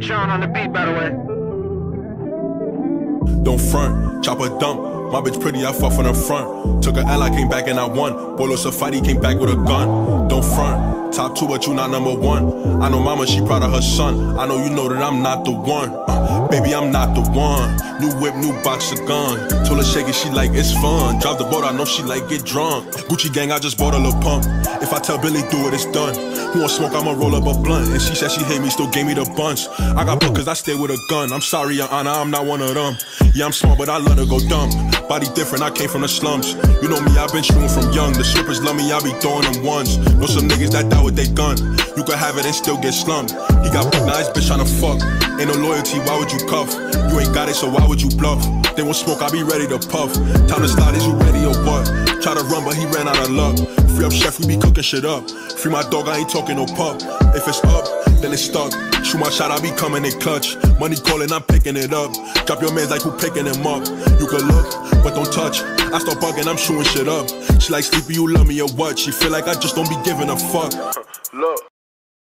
Sean on the beat, by the way. Don't front, chop a dump. My bitch pretty, I fuck from the front. Took a L, I came back and I won. Bolo Safari came back with a gun. Don't front, top two, but you not number one. I know mama, she proud of her son. I know you know that I'm not the one. Uh, baby, I'm not the one. New whip, new box of gun. Told her shake it, she like it's fun. Drop the boat, I know she like get drunk. Gucci gang, I just bought a little pump. If I tell Billy do it, it's done. Who want smoke, I'ma roll up a blunt. And she said she hate me, still gave me the bunch. I got put cause I stay with a gun. I'm sorry, your honor, I'm not one of them. Yeah, I'm smart, but I love to go dumb. Body different, I came from the slums. You know me, I've been shooting from young. The strippers love me, I be throwing them ones. Know some niggas that die with they gun. You could have it and still get slummed. He got his bitch tryna fuck. Ain't no loyalty, why would you cuff? You ain't got it, so why would you bluff? They won't smoke, I be ready to puff. Time to slide, is you ready or what? Try to run, but he ran out of luck. Free up chef, we be cooking shit up. Free my dog, I ain't talking no pup. If it's up, then it's stuck. Shoot my shot, I be coming in clutch. Money calling, I'm picking it up. Drop your mans like who picking him up. You can look, but don't touch. I start bugging, I'm shooting shit up. She like sleepy, you love me or what? She feel like I just don't be giving a fuck. Look.